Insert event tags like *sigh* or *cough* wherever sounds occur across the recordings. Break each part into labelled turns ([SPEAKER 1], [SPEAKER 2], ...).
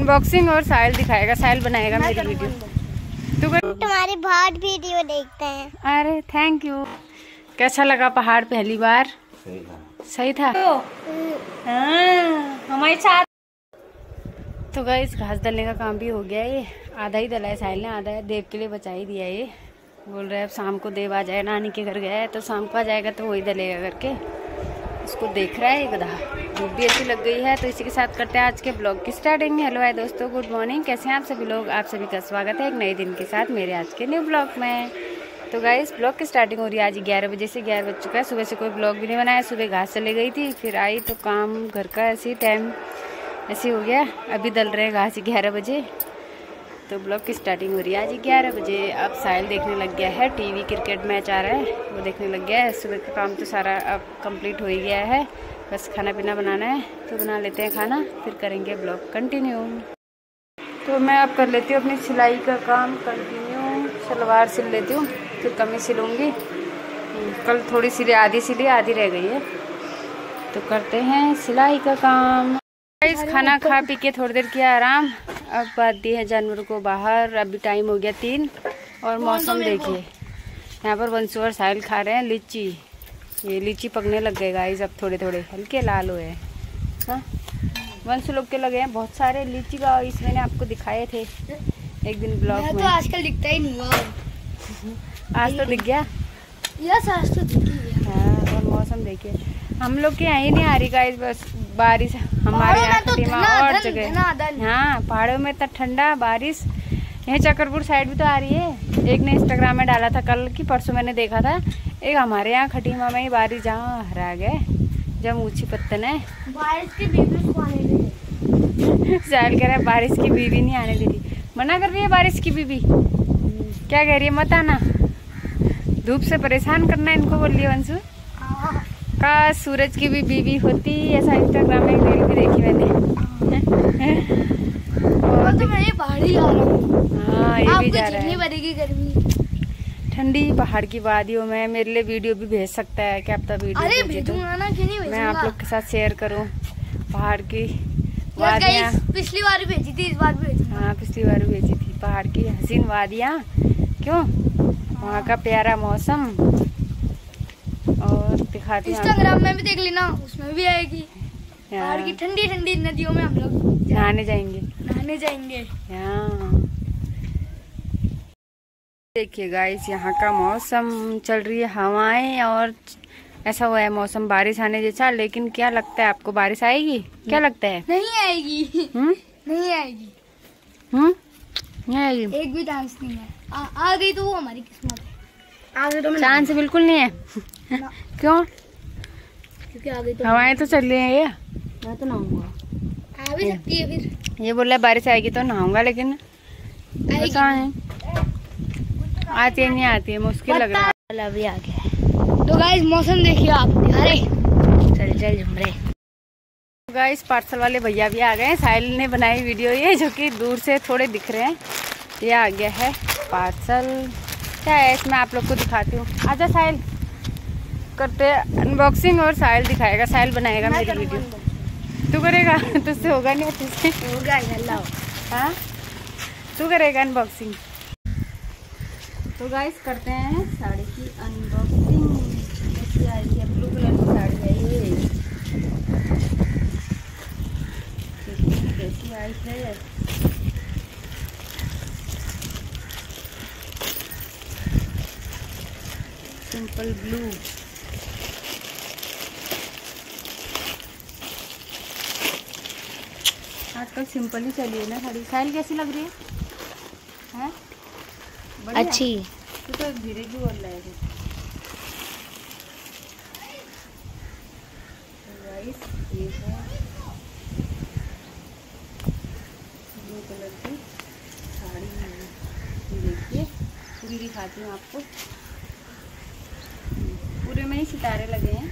[SPEAKER 1] Unboxing और साहिल दिखाएगा साहिल बनाएगा मेरी वीडियो
[SPEAKER 2] तुम्हारी बहुत वीडियो देखते हैं।
[SPEAKER 1] अरे थैंक यू कैसा लगा पहाड़ पहली बार? सही था। हाँ, हमारे साथ। तो गई घास डलने का काम भी हो गया ये। आधा ही डला है साहिल ने आधा है देव के लिए बचा ही दिया ये। बोल रहे हैं अब शाम को देव आ जाए नानी के घर गया है तो शाम को आ जाएगा तो वही डलेगा करके। उसको देख रहा है गधा धूप भी अच्छी लग गई है तो इसी के साथ करते हैं आज के ब्लॉग की स्टार्टिंग। हेलो है दोस्तों, गुड मॉर्निंग। कैसे हैं आप सभी लोग? आप सभी का स्वागत है एक नए दिन के साथ मेरे आज के न्यू ब्लॉग में। तो गाइस ब्लॉग की स्टार्टिंग हो रही है आज ग्यारह बजे से ग्यारह बज चुका है। सुबह से कोई ब्लॉग भी नहीं बनाया, सुबह घास चले गई थी, फिर आई तो काम, घर का ऐसे ही टाइम ऐसे हो गया। अभी दल रहे घास ग्यारह बजे। तो ब्लॉग की स्टार्टिंग हो रही है। आज ग्यारह बजे अब साहिल देखने लग गया है। टीवी क्रिकेट मैच आ रहा है, वो देखने लग गया है। सुबह का काम तो सारा अब कंप्लीट हो ही गया है। बस खाना पीना बनाना है तो बना लेते हैं खाना, फिर करेंगे ब्लॉग कंटिन्यू। तो मैं अब कर लेती हूँ अपनी सिलाई का काम कंटिन्यू। सलवार सिल लेती हूँ, फिर कमी सिलूँगी। कल थोड़ी सिली आधी सिली, आधी रह गई है। तो करते हैं सिलाई का काम। खाना खा पी के थोड़ी देर किया आराम। अब बात दी है जानवर को बाहर। अभी टाइम हो गया तीन और मौसम देखिए। यहाँ पर वंशु और साहिल खा रहे हैं लीची। ये लीची पकने लग गए गाइस अब थोड़े थोड़े हल्के लाल हुए हैं। हाँ? वंशु लोग के लगे हैं। बहुत सारे लीची का इस मैंने आपको दिखाए थे। एक दिन ब्लॉग में
[SPEAKER 2] तो आजकल दिखता ही नहीं हुआ।
[SPEAKER 1] आज तो दिख गया?
[SPEAKER 2] यस आज तो दिख गया।
[SPEAKER 1] हाँ और मौसम देखिए। हम लोग के यहाँ ही नहीं आ रही गाइस बस बारिश हमारे यहाँ
[SPEAKER 2] तो
[SPEAKER 1] खटीमा और जगह हाँ। पहाड़ों में इतना ठंडा बारिश। यहाँ चकरपुर साइड भी तो आ रही है। एक ने इंस्टाग्राम में डाला था कल की परसों मैंने देखा था। एक हमारे यहाँ खटीमा में ही बारिश जहाँ हरा गए जब ऊँची पत्तन है।
[SPEAKER 2] बारिश की बीबी को आने दे।
[SPEAKER 1] साहिल कह रहा है बारिश की बीवी नहीं आने दे रही। मना कर रही है बारिश की बीवी? क्या कह रही है मत आना। धूप से परेशान करना इनको बोल रही है वंशु। का सूरज की भी बीवी होती ऐसा इंस्टाग्राम में रील भी देखी मैंने।
[SPEAKER 2] तो मैं ये पहाड़ी आ रहा हूँ।
[SPEAKER 1] हाँ ये भी जा रहा है।
[SPEAKER 2] पड़ेगी गर्मी।
[SPEAKER 1] ठंडी पहाड़ की वादियों में मेरे लिए वीडियो भी भेज सकता है क्या? पता वीडियो
[SPEAKER 2] अरे
[SPEAKER 1] भेजे तो
[SPEAKER 2] भेजूँगा ना क्यों नहीं
[SPEAKER 1] मैं आप लोग के साथ शेयर करूँ पहाड़ की वादियाँ।
[SPEAKER 2] पिछली बार भेजी थी इस बार भी
[SPEAKER 1] हाँ पिछली बार भेजी थी। पहाड़ की हसीन वादियाँ। क्यों? वहाँ का प्यारा मौसम। और दिखाती हूँ।
[SPEAKER 2] इंस्टाग्राम में भी देख लेना उसमें भी आएगी। पहाड़ की
[SPEAKER 1] हाँ,
[SPEAKER 2] ठंडी ठंडी नदियों में हम लोग
[SPEAKER 1] नहाने जाएँगे।
[SPEAKER 2] नहाने जाएँगे।
[SPEAKER 1] यहाँ देखिए गाइस यहाँ का मौसम चल रही है हवाएँ और ऐसा हुआ है मौसम बारिश आने जैसा लेकिन क्या लगता है आपको बारिश आएगी? क्या लगता है?
[SPEAKER 2] नहीं आएगी।
[SPEAKER 1] हम्म?
[SPEAKER 2] नहीं आएगी।
[SPEAKER 1] हम्म? नहीं आएगी।
[SPEAKER 2] एक भी चांस नहीं है। आ, आ गई तो वो हमारी किस्मत है।
[SPEAKER 1] चांस बिल्कुल नहीं है। क्यों?
[SPEAKER 2] क्योंकि तो
[SPEAKER 1] हवाएँ तो चल रही हैं ये।
[SPEAKER 2] मैं तो नहाऊँगा। आ भी सकती है फिर।
[SPEAKER 1] ये बोल रहा है बारिश आएगी तो नहाऊँगा लेकिन पता है? आती है नहीं आती है मुश्किल लग रहा है।
[SPEAKER 2] अभी आ गया तो गाइस मौसम देखिए आप। अरे। चल चल झूम रहे
[SPEAKER 1] गाइस पार्सल वाले भैया भी आ गए हैं। साहिल ने बनाई वीडियो ये जो कि दूर से थोड़े दिख रहे हैं। ये आ गया है पार्सल क्या है इसमें आप लोग को दिखाती हूँ। आजा साहिल। करते अनबॉक्सिंग और साहिल दिखाएगा साहिल बनाएगा मेरी वीडियो तू करेगा? *laughs* तुझसे होगा नहीं तुझसे
[SPEAKER 2] होगा
[SPEAKER 1] हाँ तू करेगा अनबॉक्सिंग तो गाइस करते हैं साड़ी की अनबॉक्सिंग ऐसी आई है? ब्लू कलर की साड़ी है ये। कैसी आई है। सिंपल ब्लू आजकल सिंपल ही चली है ना साड़ी। साइल कैसी लग रही है? हैं?
[SPEAKER 2] अच्छी।
[SPEAKER 1] तू तो धीरे भी बोल रहा है ये। है। ब्लू कलर की साड़ी है। ये देखिए पूरी दिखाती हूँ आपको। सितारे लगे हैं।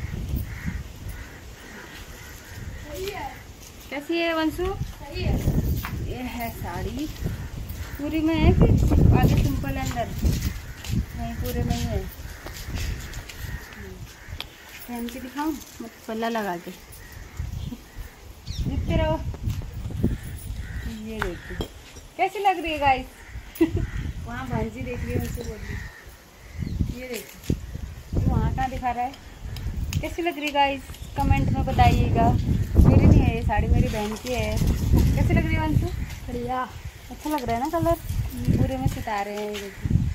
[SPEAKER 1] कैसी है वंशु? ये है साड़ी। पूरी में है कि आगे सिंपल अंदर? नहीं, पूरे में ही है। पहन के दिखाऊँ? मत पल्ला लगा के। देखते रहो। ये देखती कैसी लग रही है गाइस *laughs* वहाँ भांजी देख रही है उनसे बोल रही ये देखो कहाँ दिखा रहा है? कैसी लग रही गाइस कमेंट में बताइएगा। मेरी नहीं है ये साड़ी मेरी बहन की है। कैसी लग रही है वंशु
[SPEAKER 2] बढ़िया।
[SPEAKER 1] अच्छा लग रहा है ना कलर पूरे में सितारे हैं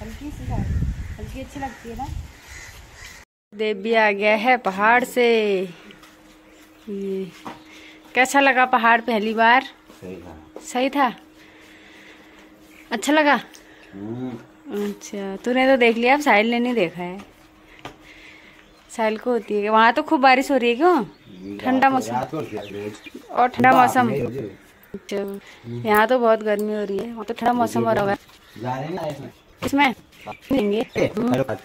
[SPEAKER 1] हल्की सी साड़ी। हल्की अच्छी लगती है ना? देव भी आ गया है पहाड़ से। ये। कैसा लगा पहाड़ पहली बार?
[SPEAKER 3] सही था।
[SPEAKER 1] सही था? अच्छा लगा?
[SPEAKER 3] हम्म,
[SPEAKER 1] अच्छा तूने तो देख लिया अब साहिल ने नहीं देखा है। साहिल को होती है। वहाँ तो खूब बारिश हो रही है क्यों? ठंडा मौसम। और ठंडा मौसम। यहाँ तो बहुत गर्मी हो रही है वहाँ तो ठंडा मौसम हो रहा
[SPEAKER 3] हैं इसमें।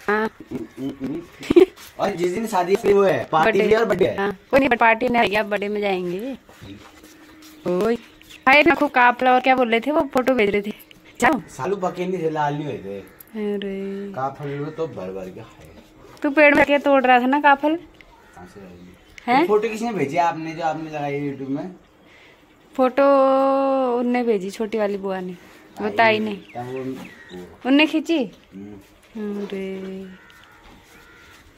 [SPEAKER 1] हाँ।
[SPEAKER 3] और जिस दिन शादी वो है पार्टी और बर्थडे हाँ,
[SPEAKER 1] कोई नहीं पार्टी नहीं अब बर्थडे में जाएँगे। हाय ना खूब कापला और क्या बोल रहे थे वो फ़ोटो भेज रहे थे।
[SPEAKER 3] सालू पके नहीं थे लाल नहीं हुए थे।
[SPEAKER 1] अरे।
[SPEAKER 3] का फल लो तो भर भर के खाए।
[SPEAKER 1] तू पेड़ में क्या तोड़ रहा था ना काफल? हैं?
[SPEAKER 3] फ़ोटो किसने भेजी? आपने जो आपने लगाई यूट्यूब में।
[SPEAKER 1] फ़ोटो उनने भेजी छोटी वाली बुआ ने। वो ताई ने। उनने खींची?
[SPEAKER 3] हम्म,
[SPEAKER 1] अरे।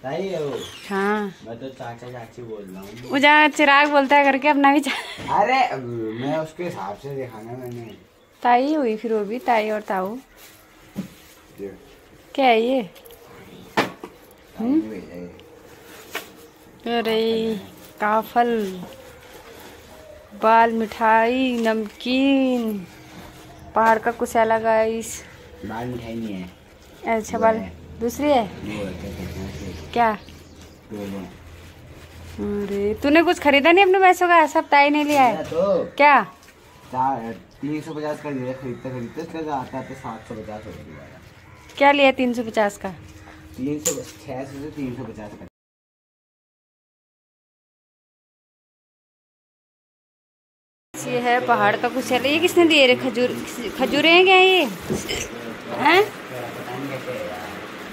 [SPEAKER 3] है वो?
[SPEAKER 1] हाँ।
[SPEAKER 3] मैं तो चाचा चाची बोल रहा हूँ।
[SPEAKER 1] वो जहाँ चिराग बोलता है करके अपना भी
[SPEAKER 3] अरे मैं उसके हिसाब से देखा ना मैंने।
[SPEAKER 1] ताई हुई फिर वो भी ताई और ताऊ। क्या है ये?
[SPEAKER 3] है।
[SPEAKER 1] अरे काफल बाल मिठाई नमकीन पहाड़ का कुछ अलग गाइस
[SPEAKER 3] दाल मिठाई नहीं है।
[SPEAKER 1] अच्छा बाल दूसरी है?
[SPEAKER 3] क्या हैं।
[SPEAKER 1] अरे तूने कुछ खरीदा नहीं अपने पैसों का? सब ताई नहीं लिया है।
[SPEAKER 3] तो।
[SPEAKER 1] क्या?
[SPEAKER 3] तीन सौ पचास का खरीदते खरीदते आता तो सात सौ पचास
[SPEAKER 1] क्या लिया तीन सौ पचास का?
[SPEAKER 3] तीन सौ छह सौ से तीन सौ पचास का
[SPEAKER 1] ये है पहाड़ का कुछ है ये किसने दिए रे? खजूर खजूरे हैं क्या ये? हैं?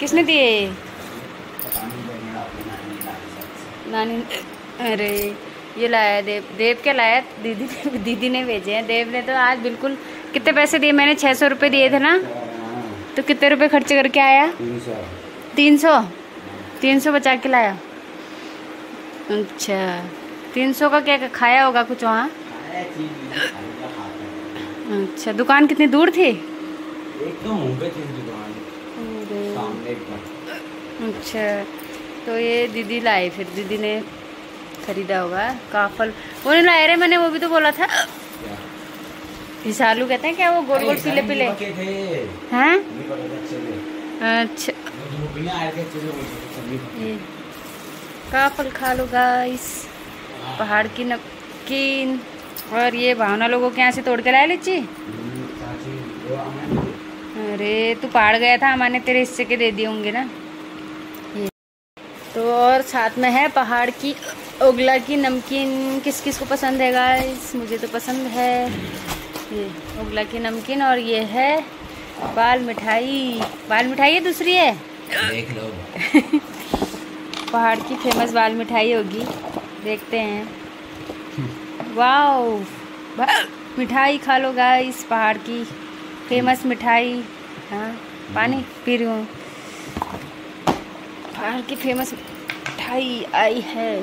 [SPEAKER 1] किसने दिए
[SPEAKER 3] नानी के
[SPEAKER 1] अरे ये लाया देव देव क्या लाया दीदी ने दीदी ने भेजे हैं। देव ने तो आज बिल्कुल कितने पैसे दिए? मैंने छः सौ रुपये दिए थे ना। तो कितने रुपए खर्च करके आया?
[SPEAKER 3] तीन सौ।
[SPEAKER 1] तीन सौ बचा के लाया। अच्छा। तीन सौ का क्या खाया होगा कुछ वहाँ। अच्छा दुकान कितनी दूर थी?
[SPEAKER 3] एक तो मुँह थी दुकान सामने
[SPEAKER 1] अच्छा तो ये दीदी लाए फिर दीदी ने खरीदा होगा काफल। वो नहीं लाए रहे मैंने वो भी तो बोला था। हिसालू कहते हैं क्या वो? गोल गोल पीले पीले हैं?
[SPEAKER 3] अच्छे। से वो धूप में आए थे से वो सब नहीं पके।
[SPEAKER 1] ये काफल खा लो गाइस पहाड़ की नमकीन और ये भावना लोगों के यहाँ से तोड़ के लाए लीची?
[SPEAKER 3] हम्म,
[SPEAKER 1] अरे तू पहाड़ गया था हमारे तेरे हिस्से के दे दिए होंगे ना। ये तो और साथ में है पहाड़ की उगला की नमकीन। किस किस को पसंद है गाइस मुझे तो पसंद है। ये उगला की नमकीन और ये है बाल मिठाई। बाल मिठाई है दूसरी है?
[SPEAKER 3] देख लो। *laughs*
[SPEAKER 1] पहाड़ की फ़ेमस बाल मिठाई होगी। देखते हैं। वाओ। मिठाई खा लो गाइस पहाड़ की फ़ेमस मिठाई। हाँ पानी पी रही हूँ। पहाड़ की फ़ेमस मिठाई आई है।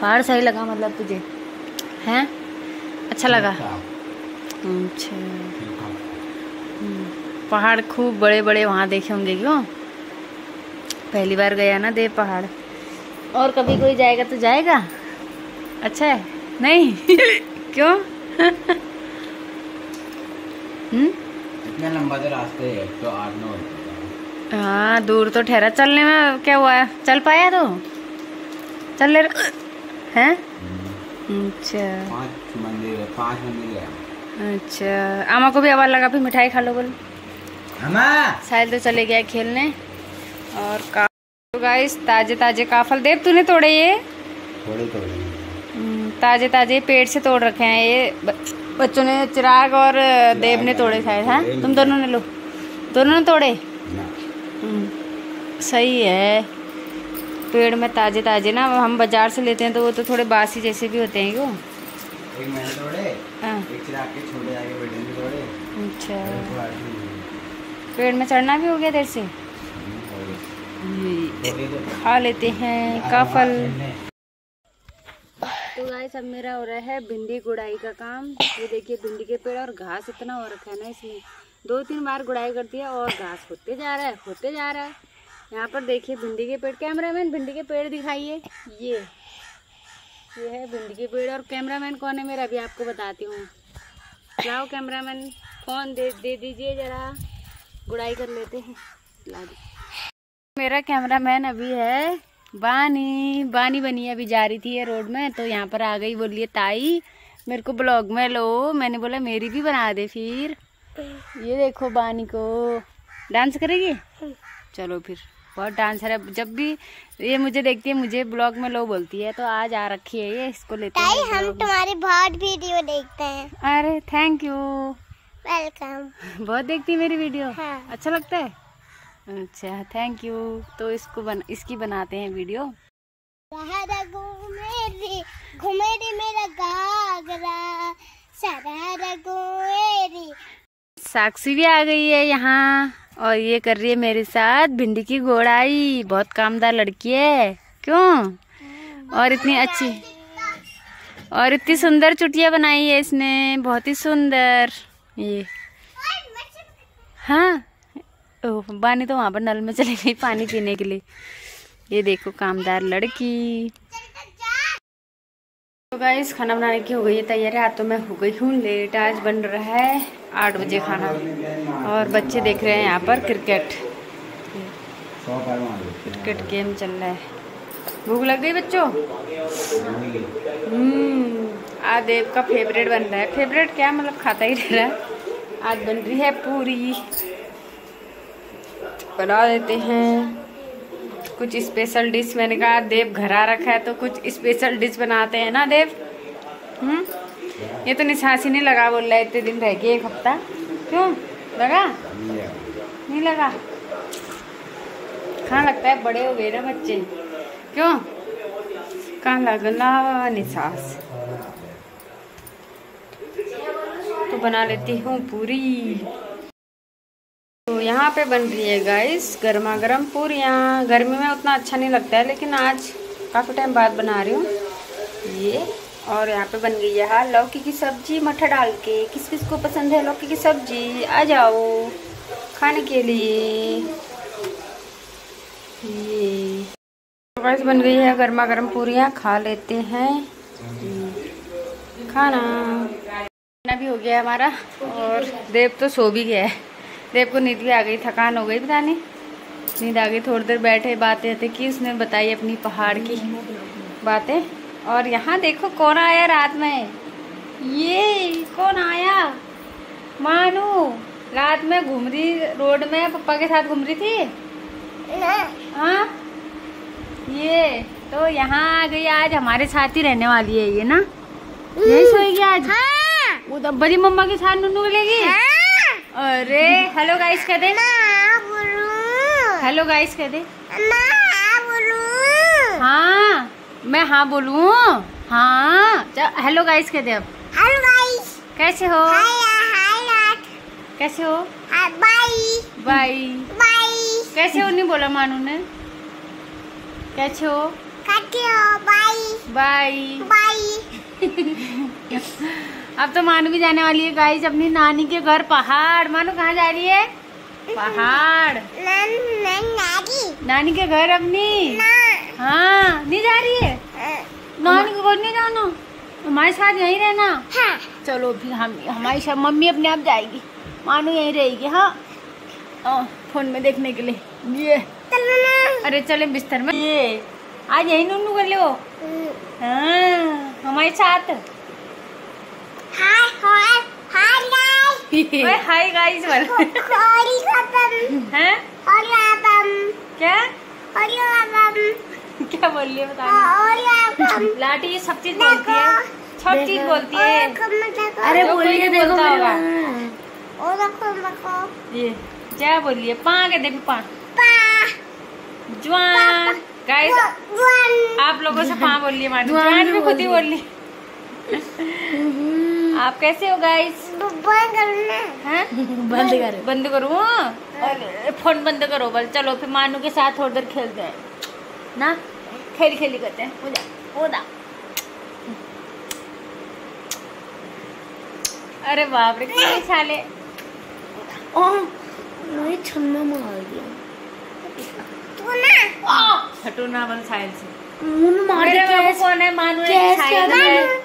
[SPEAKER 1] पहाड़ सही लगा मतलब तुझे। हैं? अच्छा लगा। अच्छा पहाड़ खूब बड़े बड़े वहाँ देखे होंगे क्यों? पहली बार गया ना देव पहाड़। और कभी कोई जाएगा तो जाएगा। अच्छा है? नहीं? *laughs* क्यों? *laughs* हम्म?
[SPEAKER 3] इतना लंबा तो रास्ते है तो आठ नौ
[SPEAKER 1] हाँ। दूर तो ठहरा। चलने में क्या हुआ? है चल पाया तो? चल ले। रहा- हैं अच्छा।
[SPEAKER 3] पाँच मंदिर है पाँच मंदिर है।
[SPEAKER 1] अच्छा आमा को भी आवाज़ लगा भी मिठाई खा लो बोल। साहिल तो चले गया खेलने। और का तो गाइस ताजे ताजे काफल देव तूने तोड़े ये।
[SPEAKER 3] थोड़े थोड़े
[SPEAKER 1] हम्म, ताजे ताजे पेड़ से तोड़ रखे हैं ये। बच्चों ने चिराग और देव ने तोड़े शायद हैं? तुम दोनों ने लो। दोनों ने तोड़े? हम्म, सही है। पेड़ में ताजे ताजे ना हम बाज़ार से लेते हैं तो वो तो थोड़े बासी जैसे भी होते हैं क्यों?
[SPEAKER 3] एक मैंने तोड़े
[SPEAKER 1] हाँ।
[SPEAKER 3] एक चिराग के छोटे आगे बेटे ने तोड़े
[SPEAKER 1] अच्छा।
[SPEAKER 3] तो।
[SPEAKER 1] पेड़ में चढ़ना भी हो गया देर से?
[SPEAKER 3] तो-
[SPEAKER 1] खा लेते हैं का फल? तो गाइस अब मेरा हो रहा है भिंडी गुड़ाई का काम। ये देखिए भिंडी के पेड़ और घास इतना हो रखा है ना इसमें। दो तीन बार गुड़ाई कर दिया और घास होते जा रहा है होते जा रहा है। यहाँ पर देखिए भिंडी के पेड़ कैमरामैन भिंडी के पेड़ दिखाइए। ये ये है भिंडी। के पेड़ और कैमरामैन कौन है मेरा? अभी आपको बताती हूँ। लाओ कैमरामैन फ़ोन दे दे दीजिए जरा। गुड़ाई कर लेते हैं। ला मेरा कैमरामैन अभी है बानी। बानी बनी अभी जा रही थी ये रोड में तो यहाँ पर आ गई बोलिए ताई मेरे को ब्लॉग में लो। मैंने बोला मेरी भी बना दे फिर। ये देखो बानी को। डांस करेगी? चलो फिर। बहुत डांसर है। जब भी ये मुझे देखती है मुझे ब्लॉग में लो बोलती है तो आज आ रखी है ये इसको लेते हैं
[SPEAKER 2] हम तुम्हारी बहुत वीडियो देखते हैं।
[SPEAKER 1] अरे थैंक यू
[SPEAKER 2] वेलकम
[SPEAKER 1] बहुत देखती है मेरी वीडियो।
[SPEAKER 2] हाँ।
[SPEAKER 1] अच्छा लगता है? अच्छा थैंक यू तो इसको बन इसकी बनाते हैं वीडियो।
[SPEAKER 2] घूमेरी मेरा
[SPEAKER 1] साक्षी भी आ गई है यहाँ। और ये कर रही है मेरे साथ भिंडी की गोड़ाई बहुत कामदार लड़की है। क्यों? और इतनी अच्छी और इतनी सुंदर चुटिया बनाई है इसने। बहुत ही सुंदर। ये। हाँ। ओह, बानी तो वहाँ पर नल में चली गई पानी पीने के लिए। ये देखो कामदार लड़की। तो गाइस खाना बनाने की हो गई है तैयारी। आज तो मैं हो गई हूँ। लेट आज बन रहा है। आठ बजे खाना। और बच्चे देख रहे हैं यहाँ पर क्रिकेट। क्रिकेट गेम चल रहा है। भूख लग गई बच्चों? हम्म आज देव का फेवरेट बन रहा है। फेवरेट क्या मतलब खाता ही रह रहा है। आज बन रही है पूरी। बना देते हैं। कुछ स्पेशल डिश मैंने कहा, देव घर आ रखा है तो कुछ स्पेशल डिश बनाते हैं ना, देव? हम्म? ये तो निशासी नहीं लगा बोल रहा है, इतने दिन रह गए एक हफ़्ता। क्यों? लगा? नहीं लगा। कहाँ लगता है? बड़े हो गए ना बच्चे। क्यों? कहाँ लगना निशास? तो बना लेती हूँ पूरी। तो यहाँ पे बन रही है गाइस गर्मा गर्म पूरियाँ। गर्मी में उतना अच्छा नहीं लगता है, लेकिन आज काफ़ी टाइम बाद बना रही हूँ। ये और यहाँ पे बन गई है लौकी की सब्ज़ी मटर डाल के। किस किस को पसंद है लौकी की सब्ज़ी? आ जाओ, खाने के लिए। ये। तो गाइस बन गई है गर्मा गर्म पूरियाँ, खा लेते हैं। खाना। खाना भी हो गया हमारा, और देव तो सो भी गया है। देव को नींद भी आ गई, थकान हो गई पता नहीं। नींद आ गई, थोड़ी देर बैठे बातें कि उसने, बताई अपनी पहाड़ की बातें। और यहाँ देखो कौन आया रात में? ये कौन आया? मानू रात में घूम रही रोड में पापा के साथ घूम रही थी? हाँ? ये तो यहाँ आ गई आज हमारे साथ ही रहने वाली है ये ना? यही सोएगी आज? वो तो बड़ी मम्मा के साथ नुनू लेगी अरे हेलो गाइस कह दे। हेलो गाइस कह दे। हाँ। मैं हाँ बोलूँ? हाँ। हेलो गाइस कह दे अब। कैसे हो? कैसे हो? बाय बाय बाय कैसे हो? नहीं बोला मानू ने। कैसे हो? बाय बाय बाय अब तो मानू भी जाने वाली है गाइस अपनी नानी के घर पहाड़। मानू कहाँ जा रही है? *laughs* पहाड़। नानी के घर अपनी? हाँ नहीं जा रही है? नानी के घर नहीं जाना। हमारे साथ यहीं रहना। चलो फिर हम हमारी सब मम्मी अपने आप जाएगी। मानू यहीं रहेगी हाँ। फ़ोन में देखने के लिए। ये। अरे चले बिस्तर में। ये। आज यही नूनू कर लो हाँ हमारे साथ। हाय गाइस *laughs* *laughs* हैं? क्या? *laughs* क्या बोल रही है बता लाटी ये सब चीज़ बोलती है। सब चीज़ बोलती है।
[SPEAKER 2] अरे बोलिए देखो
[SPEAKER 1] होगा।
[SPEAKER 2] ओ देखो देखो।
[SPEAKER 1] ये क्या बोलिए? पा के देखो पा। जवान। गाइस आप लोगों से कहाँ बोलिए रही है मानू। जुआन भी खुद ही बोल ली आप कैसे हो गाइस
[SPEAKER 2] बंद कर
[SPEAKER 1] बंद करो। फ़ोन बंद करो बल चलो फिर मानू के साथ थोड़ी देर खेलते हैं। ना खेल खेली करते हैं। हो जा हो जा। अरे बाप रे कितने साले
[SPEAKER 2] मुझे छन्ना मार दिया।
[SPEAKER 1] हटो ना बल साइल से
[SPEAKER 2] मुँह में मार
[SPEAKER 1] मेरा बाबू कौन है? मानू है। साहिल
[SPEAKER 2] है?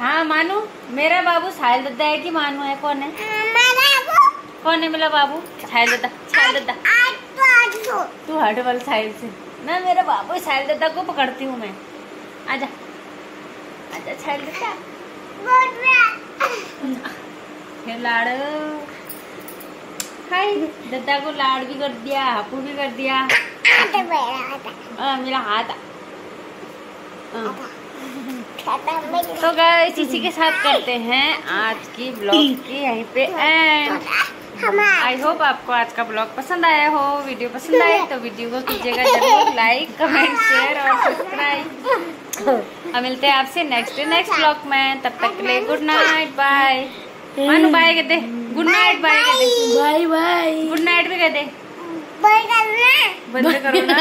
[SPEAKER 1] हाँ मानू मेरा बाबू साहिल दत्ता है कि मानू है? कौन है? कौन है मेरा बाबू? साहिल दत्ता तू हट वाल साहिल से। ना मेरा बाबू साहिल दत्ता को पकड़ती हूँ मैं। आजा। आजा साहिल फिर लाड़। हाय दत्ता को लाड़ भी कर दिया हापू भी कर दिया। आ, मेरा हाथ। तो गाइस इसी के साथ करते हैं आज की ब्लॉग की यहीं पे एंड आई होप आपको आज का ब्लॉग पसंद आया हो वीडियो पसंद आए तो वीडियो को कीजिएगा ज़रूर लाइक कमेंट शेयर और सब्सक्राइब और मिलते हैं आपसे नेक्स्ट नेक्स्ट ब्लॉग में। तब तक के लिए good night bye Manu bye कहते। गुड नाइट बाय कहते।
[SPEAKER 2] बाय बाय
[SPEAKER 1] गुड नाइट भी कहते। बंद करो ना।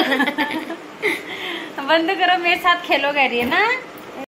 [SPEAKER 1] *laughs* बंद करो मेरे साथ खेलो कह रही है ना